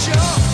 jump.